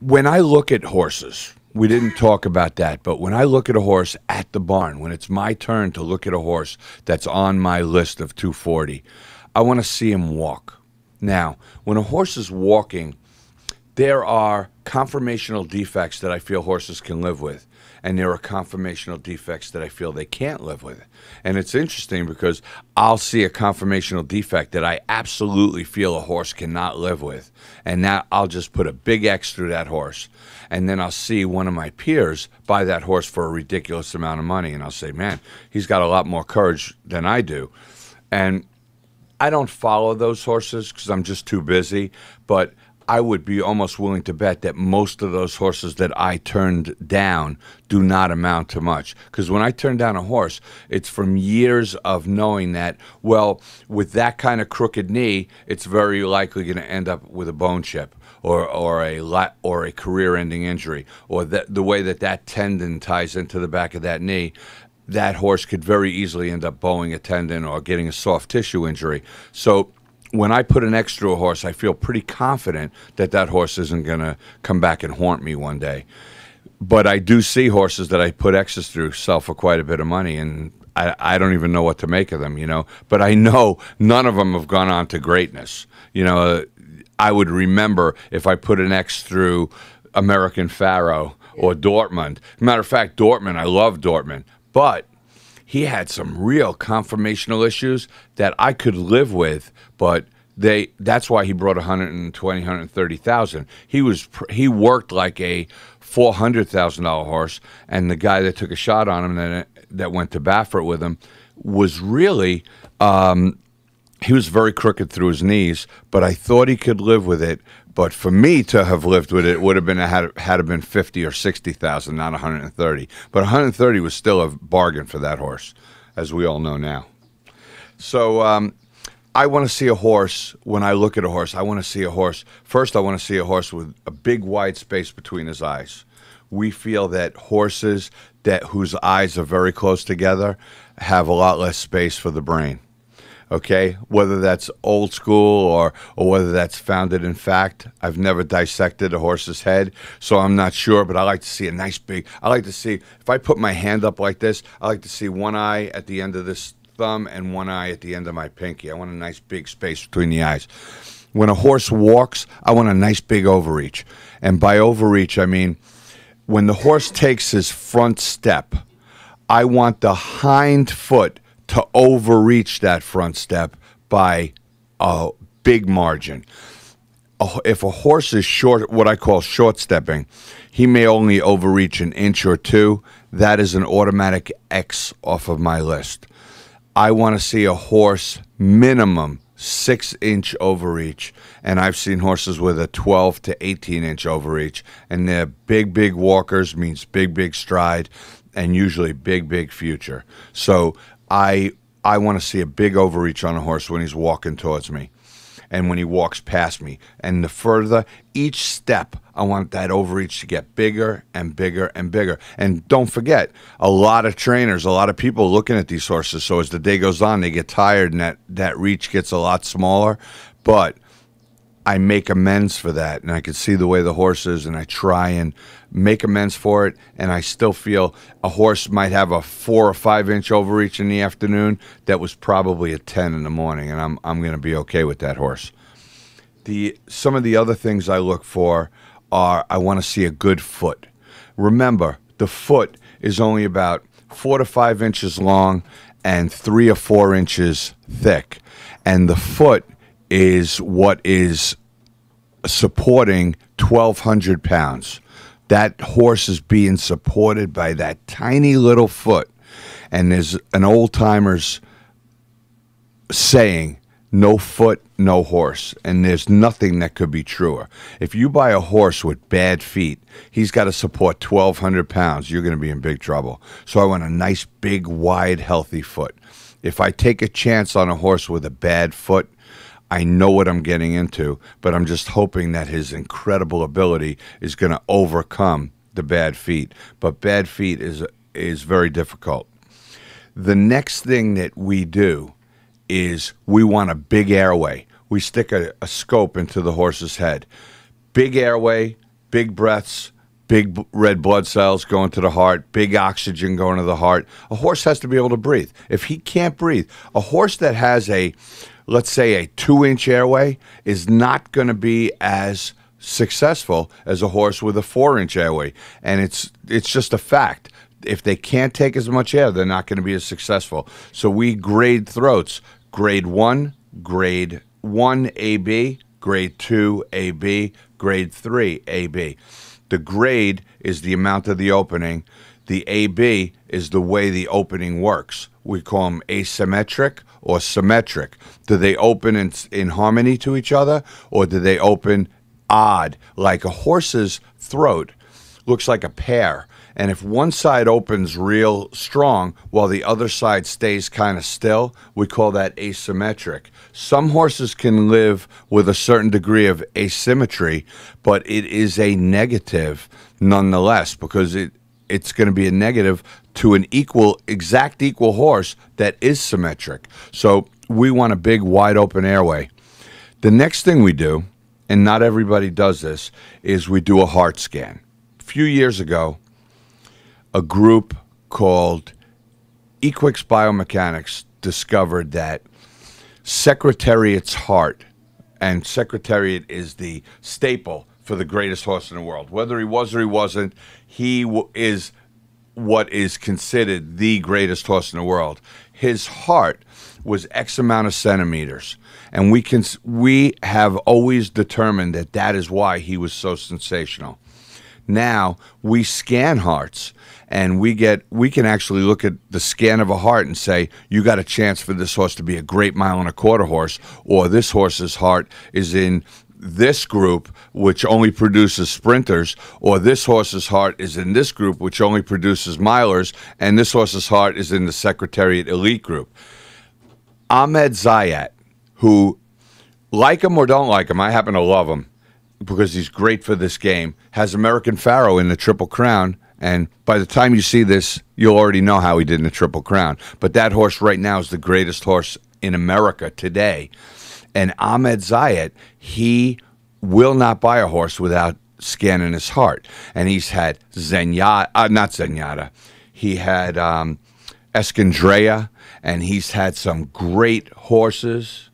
when I look at horses, we didn't talk about that, but when I look at a horse at the barn, when it's my turn to look at a horse that's on my list of 240, I want to see him walk. Now, when a horse is walking, there are conformational defects that I feel horses can live with, and there are conformational defects that I feel they can't live with. And it's interesting because I'll see a conformational defect that I absolutely feel a horse cannot live with, and now I'll just put a big X through that horse. And then I'll see one of my peers buy that horse for a ridiculous amount of money, and I'll say, man, he's got a lot more courage than I do. And I don't follow those horses because I'm just too busy, but I would be almost willing to bet that most of those horses that I turned down do not amount to much. Because when I turn down a horse, it's from years of knowing that, well, with that kind of crooked knee, it's very likely going to end up with a bone chip. Or, or a or a career-ending injury, or that the way that that tendon ties into the back of that knee, that horse could very easily end up bowing a tendon or getting a soft tissue injury. So when I put an X through a horse, I feel pretty confident that that horse isn't going to come back and haunt me one day. But I do see horses that I put X's through sell for quite a bit of money, and I, I don't even know what to make of them, you know. But I know none of them have gone on to greatness. You know, uh, I would remember if I put an X through American Pharoah or Dortmund. Matter of fact, Dortmund, I love Dortmund, but he had some real conformational issues that I could live with, but they that's why he brought 120 130,000. He was he worked like a $400,000 horse and the guy that took a shot on him that that went to Baffert with him was really um, he was very crooked through his knees, but I thought he could live with it. But for me to have lived with it, would have been had had it been fifty or sixty thousand, not one hundred and thirty. But one hundred and thirty was still a bargain for that horse, as we all know now. So um, I want to see a horse. When I look at a horse, I want to see a horse. First, I want to see a horse with a big, wide space between his eyes. We feel that horses that whose eyes are very close together have a lot less space for the brain okay? Whether that's old school or or whether that's founded in fact i've never dissected a horse's head so i'm not sure but i like to see a nice big i like to see if i put my hand up like this i like to see one eye at the end of this thumb and one eye at the end of my pinky. I want a nice big space between the eyes. When a horse walks i want a nice big overreach and by overreach i mean when the horse takes his front step i want the hind foot to overreach that front step by a big margin. If a horse is short, what I call short stepping, he may only overreach an inch or two. That is an automatic X off of my list. I want to see a horse minimum six inch overreach, and I've seen horses with a 12 to 18 inch overreach, and they're big, big walkers, means big, big stride, and usually big, big future. So I I want to see a big overreach on a horse when he's walking towards me and when he walks past me. And the further each step, I want that overreach to get bigger and bigger and bigger. And don't forget, a lot of trainers, a lot of people looking at these horses. So as the day goes on, they get tired and that, that reach gets a lot smaller. But I make amends for that, and I can see the way the horse is, and I try and make amends for it. And I still feel a horse might have a four or five inch overreach in the afternoon that was probably a ten in the morning, and I'm I'm going to be okay with that horse. The some of the other things I look for are I want to see a good foot. Remember, the foot is only about four to five inches long and three or four inches thick, and the foot is what is supporting 1,200 pounds. That horse is being supported by that tiny little foot. And there's an old timer's saying, no foot, no horse. And there's nothing that could be truer. If you buy a horse with bad feet, he's got to support 1,200 pounds. You're going to be in big trouble. So I want a nice, big, wide, healthy foot. If I take a chance on a horse with a bad foot, I know what I'm getting into, but I'm just hoping that his incredible ability is going to overcome the bad feet. But bad feet is is very difficult. The next thing that we do is we want a big airway. We stick a, a scope into the horse's head. Big airway, big breaths, big red blood cells going to the heart, big oxygen going to the heart. A horse has to be able to breathe. If he can't breathe, a horse that has a, let's say, a two inch airway is not going to be as successful as a horse with a four inch airway. And it's it's just a fact. If they can't take as much air, they're not going to be as successful. So we grade throats grade one, grade one AB, grade two AB, grade three AB. The grade is the amount of the opening. The AB is the way the opening works. We call them asymmetric or symmetric. Do they open in, in harmony to each other or do they open odd, like a horse's throat looks like a pear. And if one side opens real strong while the other side stays kind of still, we call that asymmetric. Some horses can live with a certain degree of asymmetry, but it is a negative nonetheless because it it's going to be a negative to an equal exact equal horse that is symmetric. So we want a big wide open airway. The next thing we do, and not everybody does this, is we do a heart scan. A few years ago, a group called Equix Biomechanics discovered that Secretariat's heart, and Secretariat is the staple for the greatest horse in the world. Whether he was or he wasn't, he w- is what is considered the greatest horse in the world. His heart was X amount of centimeters, and we can we have always determined that that is why he was so sensational. Now we scan hearts and we get we can actually look at the scan of a heart and say you got a chance for this horse to be a great mile and a quarter horse or this horse's heart is in this group which only produces sprinters or this horse's heart is in this group which only produces milers and this horse's heart is in the secretariat elite group ahmed zayat who like him or don't like him i happen to love him because he's great for this game, has American Pharoah in the Triple Crown. And by the time you see this, you'll already know how he did in the Triple Crown. But that horse right now is the greatest horse in America today. And Ahmed Zayat, he will not buy a horse without scanning his heart. And he's had Zenyatta, uh, not Zenyatta, he had um, Eskendereya, and he's had some great horses.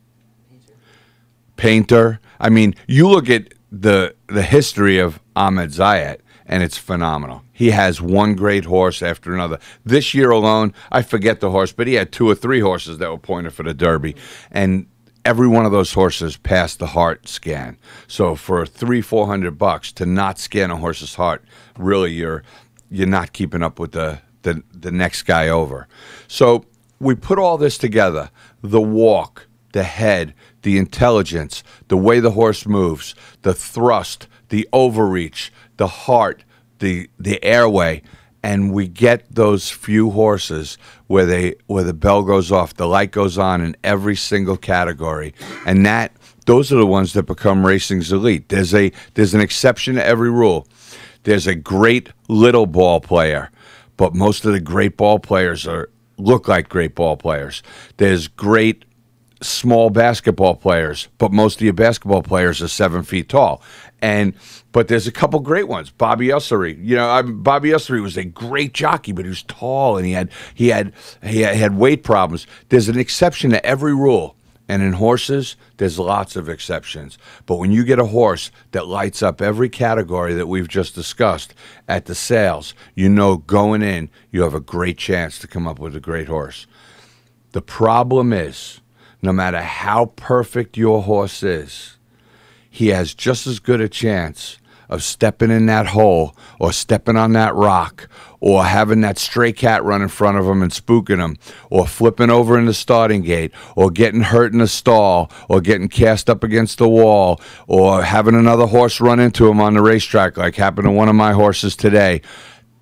Paynter. I mean, you look at the the history of Ahmed Zayat, and it's phenomenal. He has one great horse after another. This year alone, I forget the horse, but he had two or three horses that were pointed for the Derby, and every one of those horses passed the heart scan. So for three, four hundred bucks to not scan a horse's heart, really, you're you're not keeping up with the the, the next guy over. So we put all this together: the walk, the head, the intelligence, the way the horse moves, the thrust, the overreach, the heart, the the airway, and we get those few horses where they where the bell goes off, the light goes on in every single category, and that those are the ones that become racing's elite. There's a there's an exception to every rule. There's a great little ball player, but most of the great ball players are look like great ball players. There's great small basketball players, but most of your basketball players are seven feet tall. And but there's a couple great ones. Bobby Ussery, you know, I, Bobby Ussery was a great jockey, but he was tall and he had he had he had weight problems. There's an exception to every rule. And in horses, there's lots of exceptions. But when you get a horse that lights up every category that we've just discussed at the sales, you know going in, you have a great chance to come up with a great horse. The problem is, no matter how perfect your horse is, he has just as good a chance of stepping in that hole or stepping on that rock or having that stray cat run in front of him and spooking him or flipping over in the starting gate or getting hurt in the stall or getting cast up against the wall or having another horse run into him on the racetrack like happened to one of my horses today.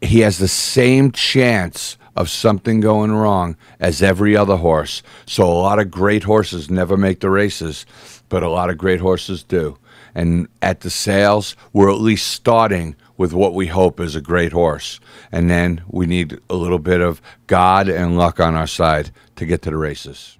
He has the same chance of something going wrong as every other horse. So a lot of great horses never make the races, but a lot of great horses do. And at the sales, we're at least starting with what we hope is a great horse. And then we need a little bit of God and luck on our side to get to the races.